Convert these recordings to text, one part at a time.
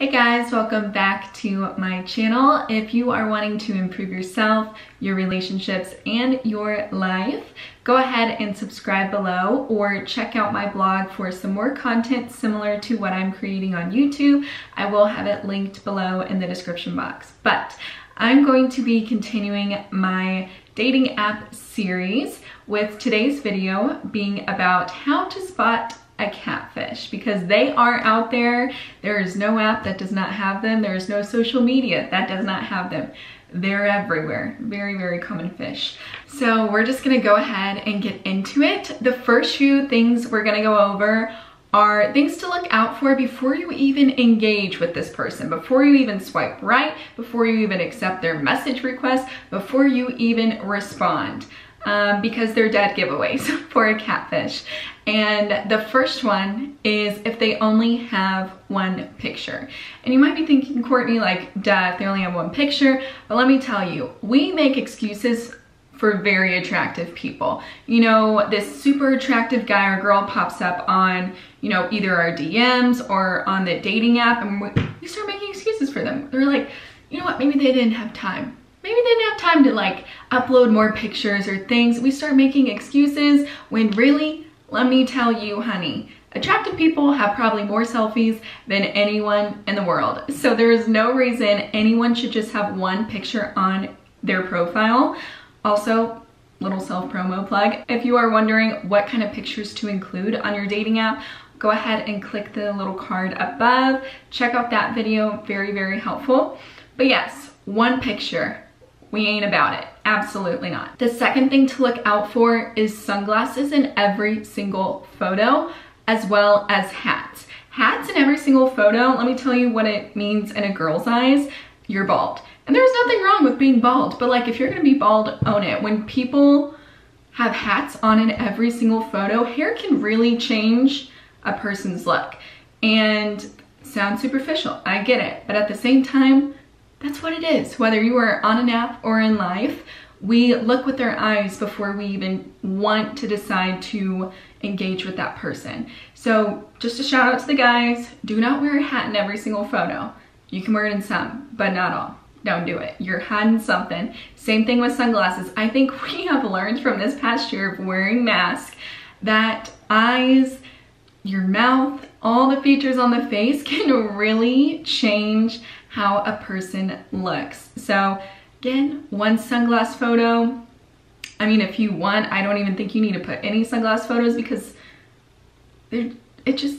Hey guys, welcome back to my channel. If you are wanting to improve yourself, your relationships, and your life, go ahead and subscribe below or check out my blog for some more content similar to what I'm creating on YouTube. I will have it linked below in the description box. But I'm going to be continuing my dating app series with today's video being about how to spot a catfish because they are out there. There is no app that does not have them. There is no social media that does not have them. They're everywhere. Very, very common fish. So we're just gonna go ahead and get into it. The first few things we're gonna go over are things to look out for before you even engage with this person, before you even swipe right, before you even accept their message request, before you even respond. Um, because they're dead giveaways for a catfish. And the first one is if they only have one picture. And you might be thinking, Courtney, like, duh, if they only have one picture. But let me tell you, we make excuses for very attractive people. You know, this super attractive guy or girl pops up on, you know, either our DMs or on the dating app and we start making excuses for them. They're like, you know what, maybe they didn't have time. Maybe they didn't have time to like upload more pictures or things. We start making excuses when really let me tell you, honey, attractive people have probably more selfies than anyone in the world. So there is no reason anyone should just have one picture on their profile. Also, little self-promo plug. If you are wondering what kind of pictures to include on your dating app, go ahead and click the little card above. Check out that video, very, very helpful. But yes, one picture, we ain't about it. Absolutely not. The second thing to look out for is sunglasses in every single photo, as well as hats. Hats in every single photo, let me tell you what it means in a girl's eyes, you're bald. And there's nothing wrong with being bald, but like if you're gonna be bald, own it. When people have hats on in every single photo, hair can really change a person's look. And sound superficial, I get it. But at the same time, that's what it is. Whether you are on an app or in life, we look with our eyes before we even want to decide to engage with that person. So just a shout out to the guys, do not wear a hat in every single photo. You can wear it in some, but not all. Don't do it. You're hiding something. Same thing with sunglasses. I think we have learned from this past year of wearing masks that eyes, your mouth, all the features on the face can really change how a person looks. So again, one sunglass photo. I mean, if you want, I don't even think you need to put any sunglass photos because it just,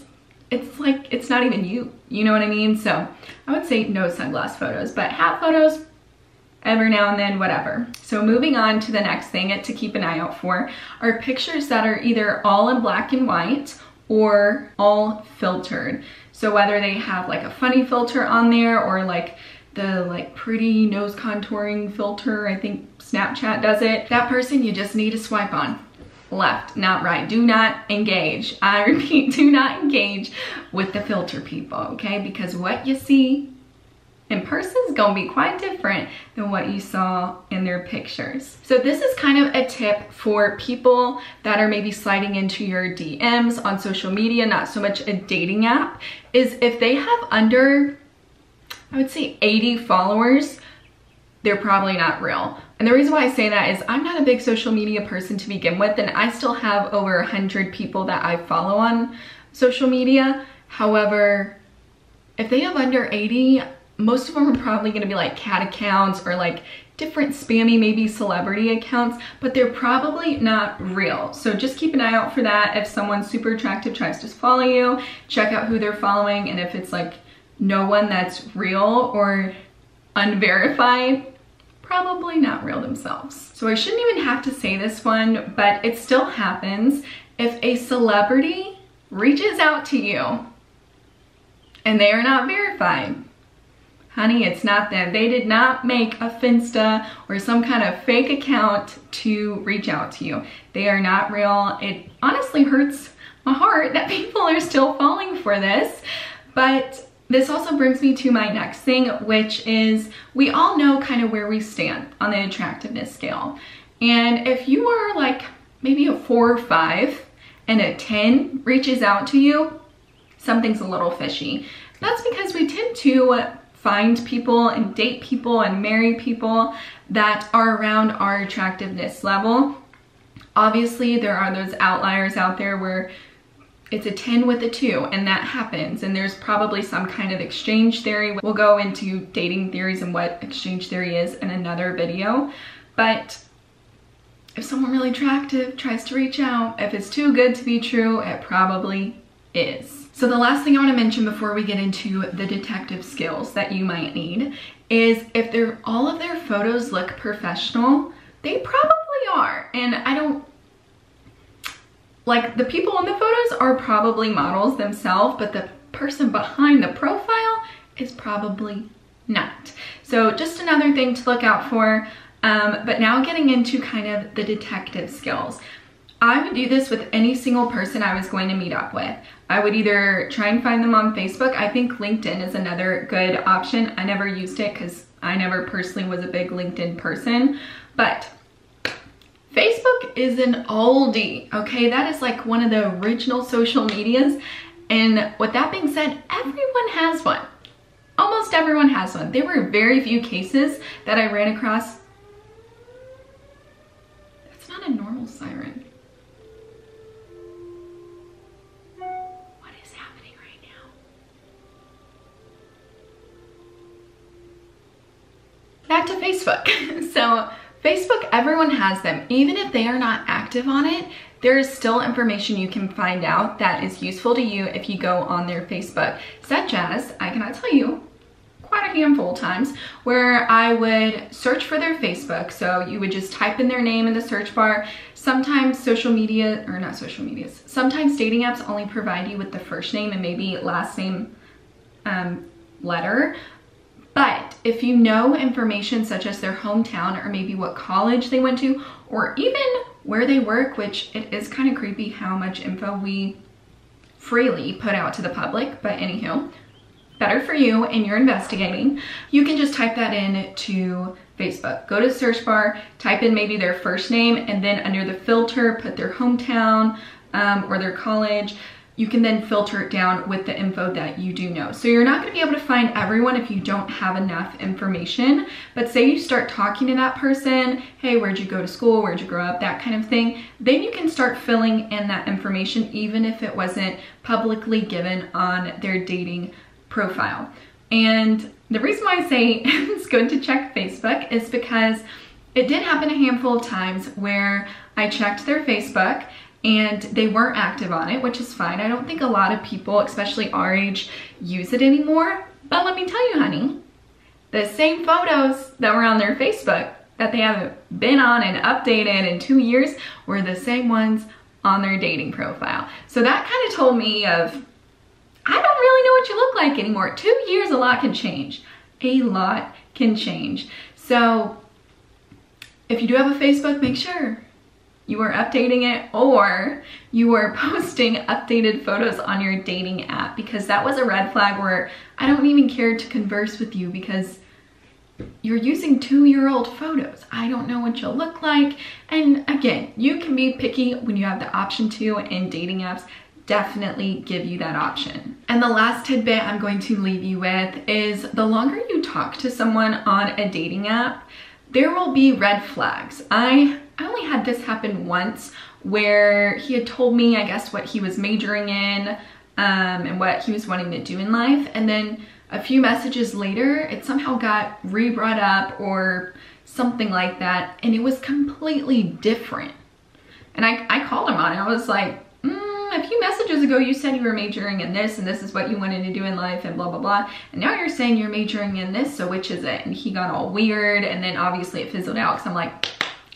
it's like, it's not even you. You know what I mean? So I would say no sunglass photos, but hat photos, every now and then, whatever. So moving on to the next thing to keep an eye out for are pictures that are either all in black and white or all filtered. So whether they have like a funny filter on there or like the like pretty nose contouring filter, I think Snapchat does it, that person you just need to swipe on. Left, not right. Do not engage. I repeat, do not engage with the filter people, okay? Because what you see in person is gonna be quite different than what you saw in their pictures. So this is kind of a tip for people that are maybe sliding into your DMs on social media, not so much a dating app, is if they have under, I would say 80 followers, they're probably not real. And the reason why I say that is I'm not a big social media person to begin with, and I still have over 100 people that I follow on social media. However, if they have under 80, most of them are probably gonna be like cat accounts or like different spammy, maybe celebrity accounts, but they're probably not real. So just keep an eye out for that. If someone super attractive tries to follow you, check out who they're following. And if it's like no one that's real or unverified, probably not real themselves. So I shouldn't even have to say this one, but it still happens. If a celebrity reaches out to you and they are not verified, Honey, it's not that. They did not make a Finsta or some kind of fake account to reach out to you. They are not real. It honestly hurts my heart that people are still falling for this. But this also brings me to my next thing, which is we all know kind of where we stand on the attractiveness scale. And if you are like maybe a four or five and a 10 reaches out to you, something's a little fishy. That's because we tend to find people and date people and marry people that are around our attractiveness level. Obviously, there are those outliers out there where it's a 10 with a 2 and that happens and there's probably some kind of exchange theory. We'll go into dating theories and what exchange theory is in another video. But if someone really attractive tries to reach out, if it's too good to be true, it probably is. So the last thing I wanna mention before we get into the detective skills that you might need is if they're, all of their photos look professional, they probably are. And I don't, like the people in the photos are probably models themselves, but the person behind the profile is probably not. So just another thing to look out for. Um, but now getting into kind of the detective skills. I would do this with any single person I was going to meet up with. I would either try and find them on Facebook. I think LinkedIn is another good option. I never used it because I never personally was a big LinkedIn person, but Facebook is an oldie, okay? That is like one of the original social medias. And with that being said, everyone has one. Almost everyone has one. There were very few cases that I ran across Facebook. so Facebook, everyone has them. Even if they are not active on it, there is still information you can find out that is useful to you if you go on their Facebook, such as, I cannot tell you quite a handful of times where I would search for their Facebook. So you would just type in their name in the search bar. Sometimes social media, or not social medias, sometimes dating apps only provide you with the first name and maybe last name um, letter. But if you know information such as their hometown or maybe what college they went to or even where they work, which it is kind of creepy how much info we freely put out to the public, but anywho, better for you and you're investigating, you can just type that in to Facebook. Go to search bar, type in maybe their first name, and then under the filter, put their hometown um, or their college. You can then filter it down with the info that you do know. So you're not gonna be able to find everyone if you don't have enough information, but say you start talking to that person, hey, where'd you go to school, where'd you grow up, that kind of thing, then you can start filling in that information even if it wasn't publicly given on their dating profile. And the reason why I say it's good to check Facebook is because it did happen a handful of times where I checked their Facebook and they weren't active on it, which is fine. I don't think a lot of people, especially our age, use it anymore. But let me tell you, honey, the same photos that were on their Facebook that they haven't been on and updated in two years were the same ones on their dating profile. So that kind of told me of I don't really know what you look like anymore. Two years, a lot can change. A lot can change. So if you do have a Facebook, make sure you are updating it or you are posting updated photos on your dating app because that was a red flag where I don't even care to converse with you because you're using two-year-old photos. I don't know what you'll look like. And again, you can be picky when you have the option to and dating apps definitely give you that option. And the last tidbit I'm going to leave you with is the longer you talk to someone on a dating app, there will be red flags. I, I only had this happen once where he had told me, I guess, what he was majoring in um, and what he was wanting to do in life. And then a few messages later, it somehow got re-brought up or something like that. And it was completely different. And I, I called him on it. I was like, messages ago you said you were majoring in this and this is what you wanted to do in life and blah blah blah. And now you're saying you're majoring in this so which is it? And he got all weird and then obviously it fizzled out because i'm like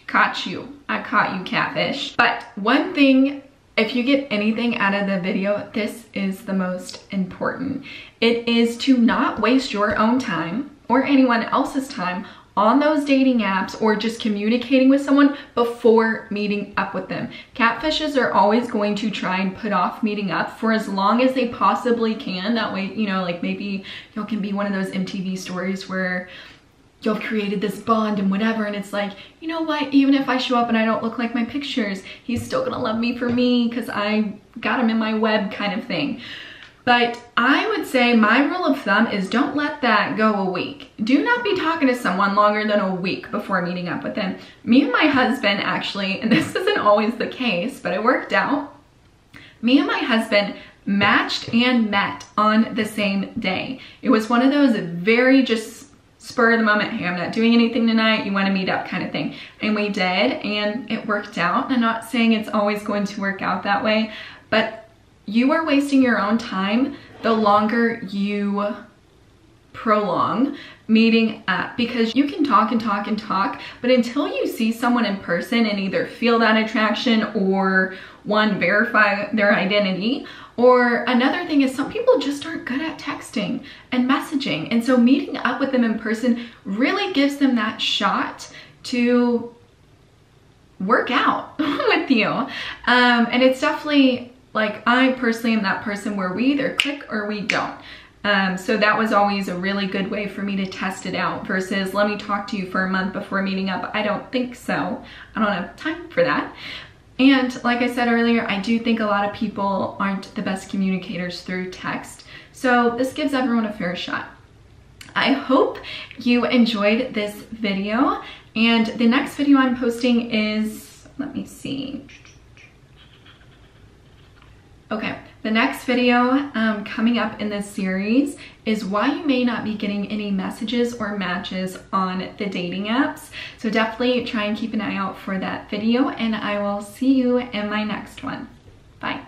caught you. I caught you catfish. But one thing if you get anything out of the video, this is the most important. It is to not waste your own time or anyone else's time on those dating apps or just communicating with someone before meeting up with them. Catfishes are always going to try and put off meeting up for as long as they possibly can. That way, you know, like maybe y'all can be one of those MTV stories where you've created this bond and whatever and it's like you know what even if i show up and i don't look like my pictures he's still gonna love me for me because i got him in my web kind of thing But I would say my rule of thumb is don't let that go a week. Do not be talking to someone longer than a week before meeting up with them. Me and my husband actually, and this isn't always the case, but it worked out. Me and my husband matched and met on the same day. It was one of those very just spur of the moment, hey, I'm not doing anything tonight, you wanna meet up kind of thing. And we did, and it worked out. I'm not saying it's always going to work out that way, but you are wasting your own time the longer you prolong meeting up because you can talk and talk and talk, but until you see someone in person and either feel that attraction or one, verify their identity, or another thing is some people just aren't good at texting and messaging. And so meeting up with them in person really gives them that shot to work out with you. Um, and it's definitely like I personally am that person where we either click or we don't. Um, so that was always a really good way for me to test it out versus let me talk to you for a month before meeting up. I don't think so. I don't have time for that. And like I said earlier, I do think a lot of people aren't the best communicators through text. So this gives everyone a fair shot. I hope you enjoyed this video and the next video I'm posting is, let me see, Okay, the next video um, coming up in this series is why you may not be getting any messages or matches on the dating apps. So definitely try and keep an eye out for that video and I will see you in my next one. Bye.